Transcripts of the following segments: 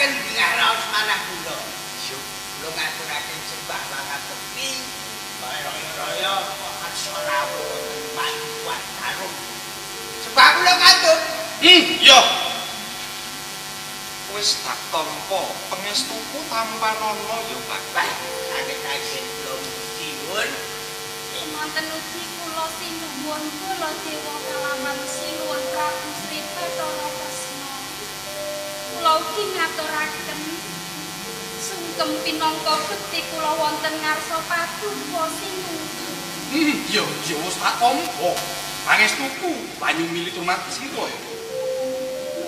ngaturaken dengar raos manah kula. Kula ngaturaken sembah banget tepi. Royo-royo kok aksara bantuan tarung. Sebab kula ngatur. Hmm, yo. Wis tak tampa pengestuku tanpa rono yo Pak. Lah, ade kaje kula diwun. Ing wonten ugi kula sinuwun kula dewa kalaman sinuwun Prabu Sri Petra kula iki ngaturaken sungkem pinangka gedhe kula wonten ngarsa paduka sinuju. Hmm, iya, ya wis tak kompo. Pangestuku banyu mili tumrap sira.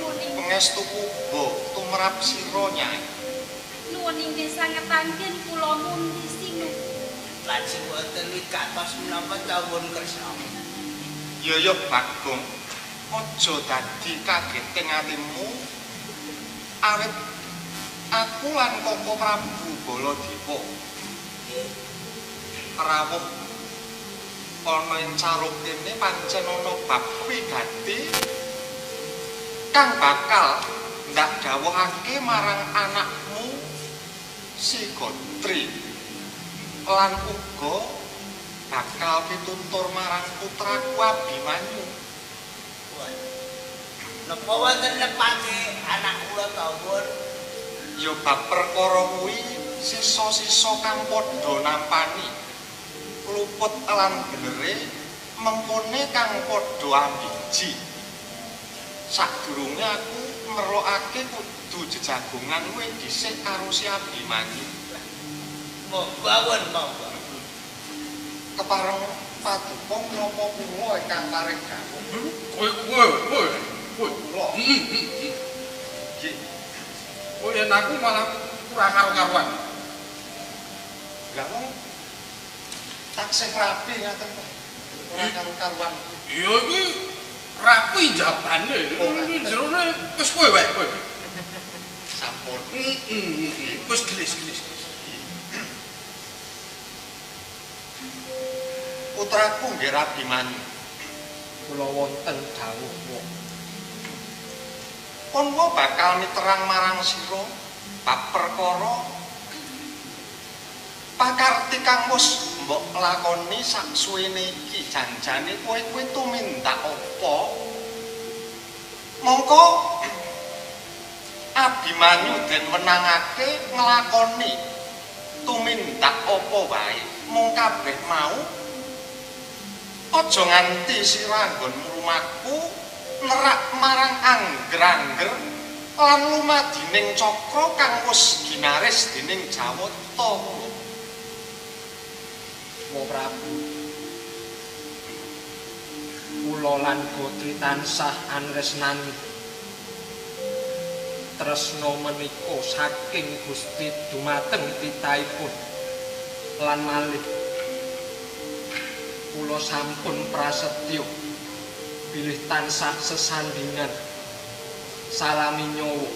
Nuwun pangestuku bo tumrap sira nyai. Nuwun inggih sanget anggen kula mundi sinuju. Lajeng wonten ing katos menapa tawon kersa. Ya yo Bagong. Aja dadi kaget teng atimu. awet aku lan koko prabu bolo dipo rawuh. Ana ing caruk kene pancen ana bab wigati kang bakal ndak dawuhake marang anakmu si Gotri lan uga bakal pitutur marang putraku Abimanyu. Napa wonten nepati anak kula ta, Bun? Ya bab perkara kuwi sisa-sisa kang padha nampani. Luput lan benere mengkone kang padha ambiji. Sadurunge aku merokake kudu jejagongan kuwi dhisik karo si Abimani. Monggo awan, monggo. Kepareng patukung napa kuwi kang paring kamu? Hmm? Kowe kowe kowe kebut kula. Nggih. Oh yen aku malah kurang karo-karuan. Lah wong taksih rapi ngaten kok. Ora karo-karuan. Iya iki rapi jabane. Oh jero wis kowe wae kowe. Sampun. Mm, mm, mm, wis gelis-gelis. Putraku nggih rapi man. Kula wonten dawuh wong. pun gue bakal miterang marang sira pak perkoro pakar kang bos mbok lakoni sak suwene iki janjane kowe kowe tu apa? Mongko abimanyu den wenangake nglakoni tu apa wae mung kabeh mau. Aja nganti sira nggon rumahku merak marang anggrangger lan lumadining cakra kang wis ginaris dening Jawata. Wo Prabu. Kula lan Gotri tansah anresnani. Tresno menika saking Gusti dumateng titahipun. Lan malih kula sampun prasetya bilih tansah sesandingan. Salami nyowo.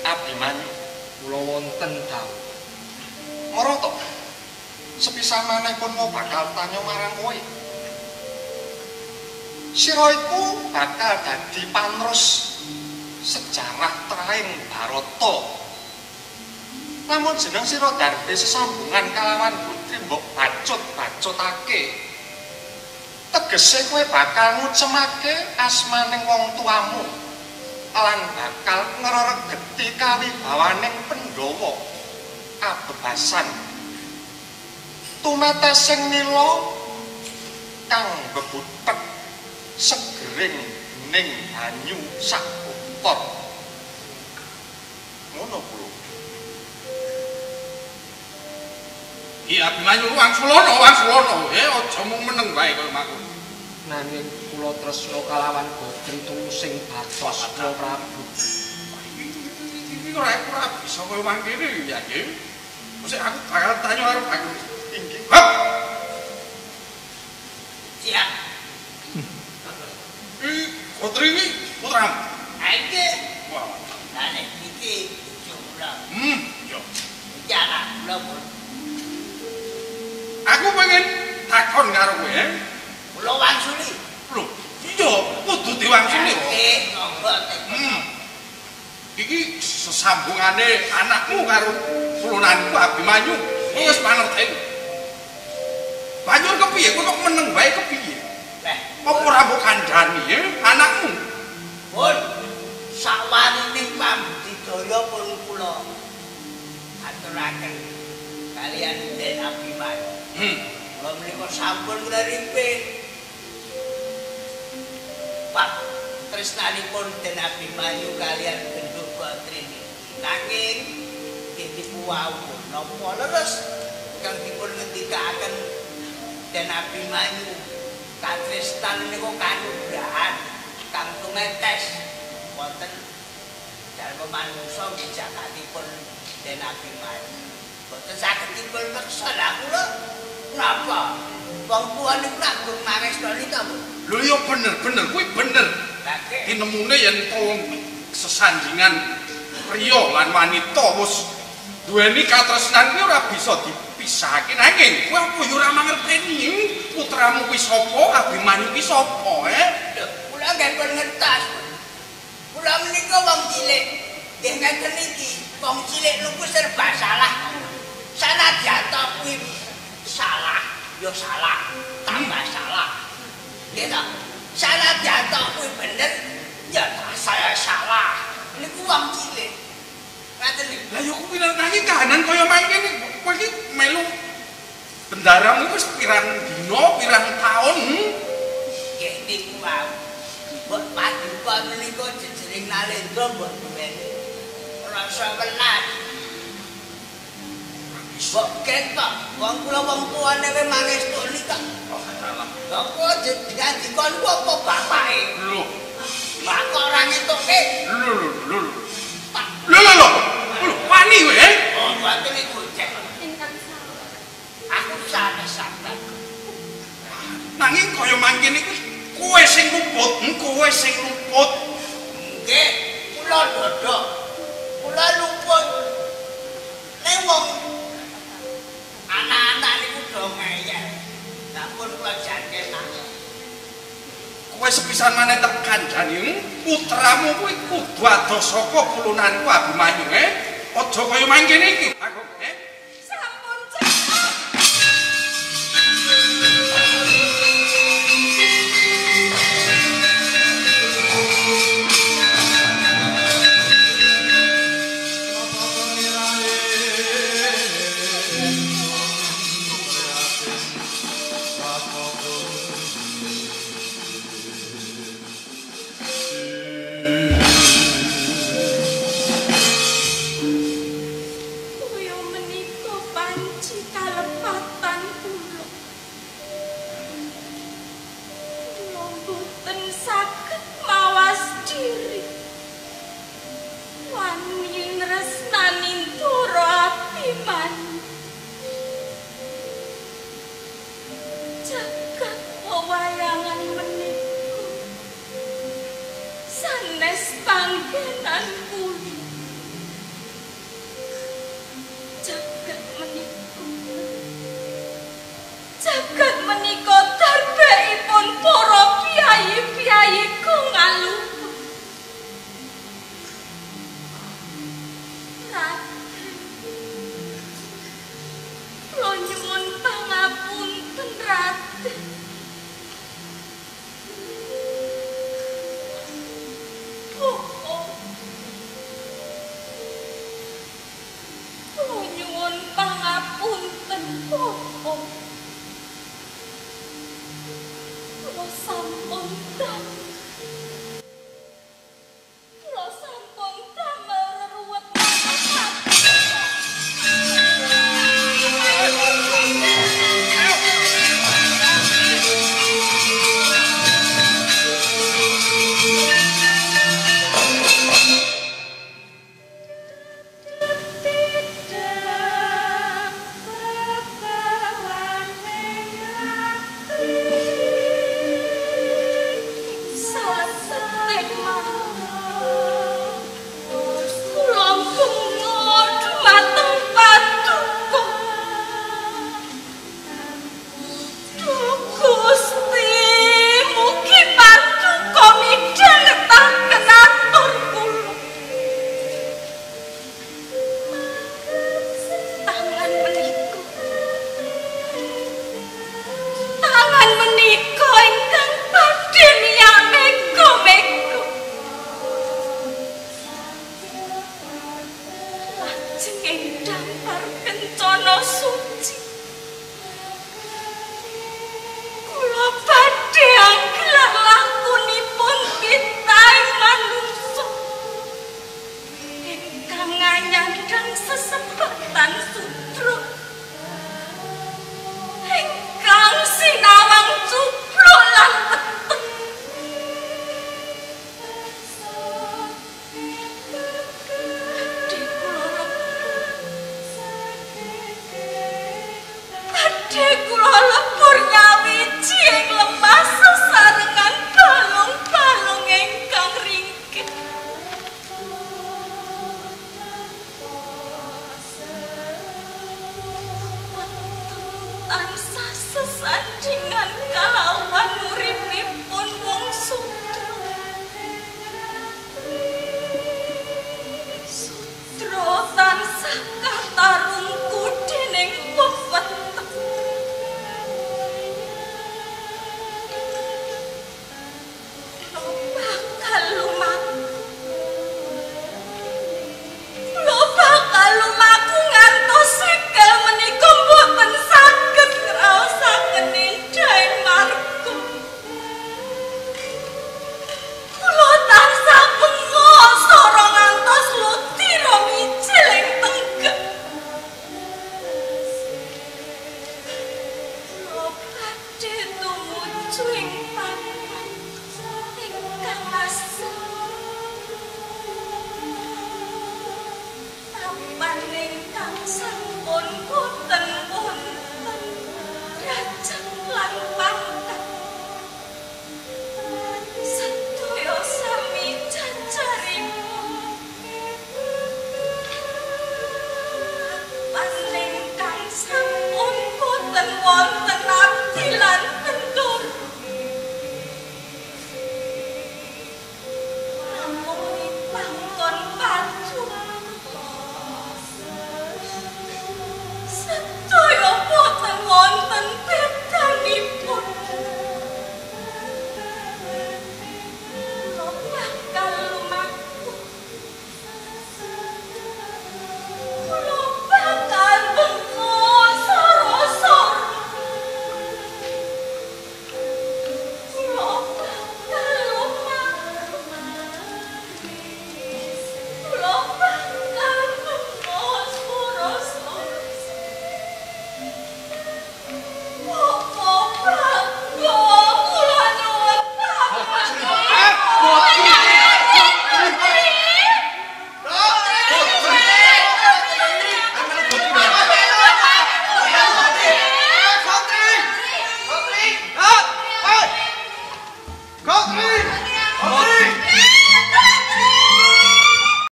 Abdiman kula wonten dawuh maroto sepisah maneh pun mau bakal tanya marang kowe. Sira iku bakal dadi panrus sejarah traing baroto. Namun jeneng sira darbe sesambungan kalawan putri mbok bacut bacutake tegese kowe bakal ngucemake asmaning wong tuamu lan bakal ngreregeti kawibawaning pendhawa abebasan tumata sing nila kang bebutek segering ning banyu sak kotor ngono kuwi Iya Abimanyu wang Sulono, wang Sulono. Eh aja mung meneng wae kaya mangkon. nanging kula tresna kalawan Gotri tulusing batos kula Prabu. Iki ora ora bisa kaya mangkene ya, nggih. Mesti aku bakal tanya karo aku. Inggih. Hap. Siap. Iki Putri iki putramu. Aike. Wah. Lah nek iki jumlah. Hmm, yo. Jangan kula takon karo kowe, eh. Kula wangsuli. Lho, iya, kudu diwangsuli. Aike monggo. Hmm. Iki sesambungane anakmu karo tulunanku Abimanyu. Wis panerten. Banjur kepiye kok kok meneng wae kepiye? Lah, Apa ora mbok kandhani ya anakmu? pun sawarine pambudidaya pun kula aturaken kalian Den Abimanyu. Hmm. Kula menika sampun kula rimpe. Pak tresnanipun Den Abimanyu kalian genduk Gotri niki. Nanging ditipu wau napa leres kang dipun ngendikaken Den Abimanyu katresnan niku kanugrahan kang tumetes wonten dalem manungsa wijakatipun Den Abimanyu. Boten saged dipun meksa lah kula. Napa? Wong tuwa niku nak gur marestoni ta, Bu? Lho ya bener bener kuwi bener. Lagi Tinemune yen tolong sesandingan priya lan wanita wis duweni katresnan kuwi ora bisa dipisahake nanging kowe apa ya ora mangerteni putramu kuwi sapa Abimanyu kuwi sapa eh kula nggih pun ngertos. Kula menika wong cilik. Nggih ngeten iki, wong cilik niku serba salah. Sanadyan to kuwi salah, ya salah, tambah salah. To? Sanadyan to kuwi bener, ya saya salah. Niku wong cilik. Ngaten niku. lah ya nanging kahanan kaya mangkene kowe iki melu bendaramu wis pirang dina pirang taun? Nggih niku wae. Mbok paduka menika jejering nalendra mbok duweni. Rasa welas. Mbok ketok, wong kula wong tuane we mangestoni kok. oh salah Lha kok jenengan dikon ku apa bapake? lho Lah kok ora ngetoke? lho lho lho lho lho lho wani kowe eh Oh, mboten iku cek. Ingkang salah. Aku sanes sampean. nanging kaya mangkene iki kowe sing luput hmm, kowe sing luput Nggih, kula dodok. Kula luput. Nek wong anak-anak niku do ngeyel. Sampun kula jangkenan. kowe sepisan maneh kandhani hmm? putramu kuwi kudu adoh saka pulunanku Abimanyu eh aja kaya mangkene iki aku